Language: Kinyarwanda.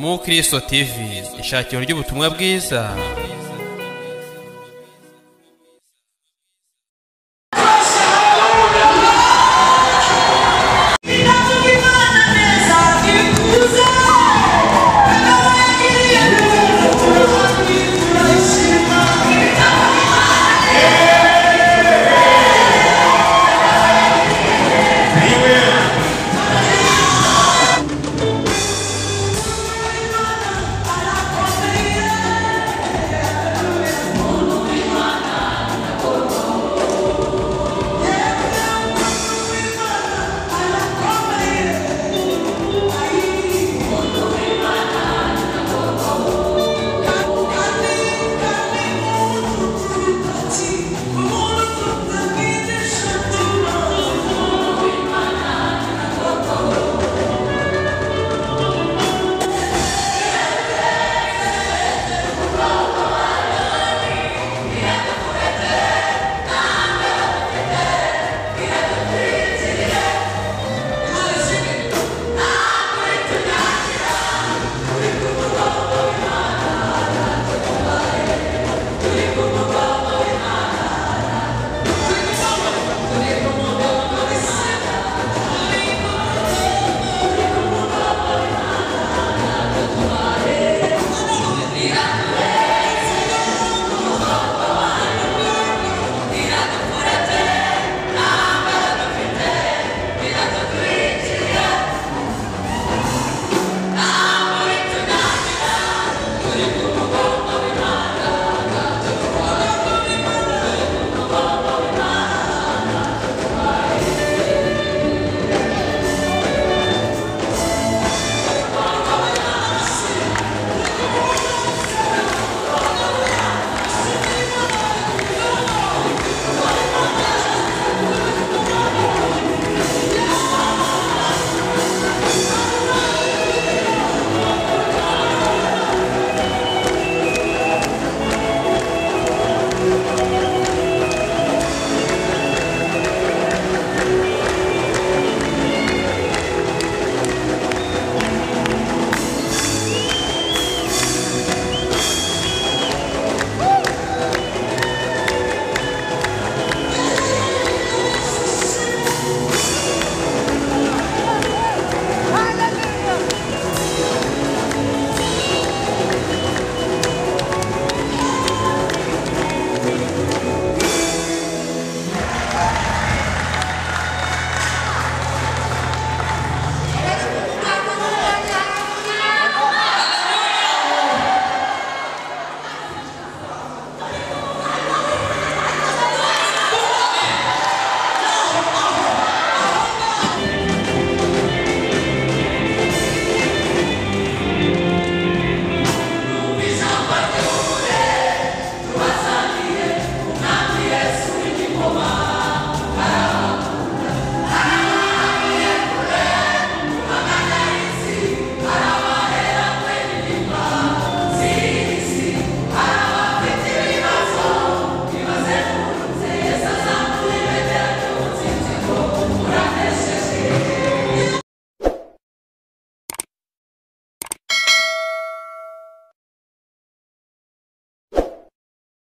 mu kirisito tv ishakiro ry'ubutumwa bwiza.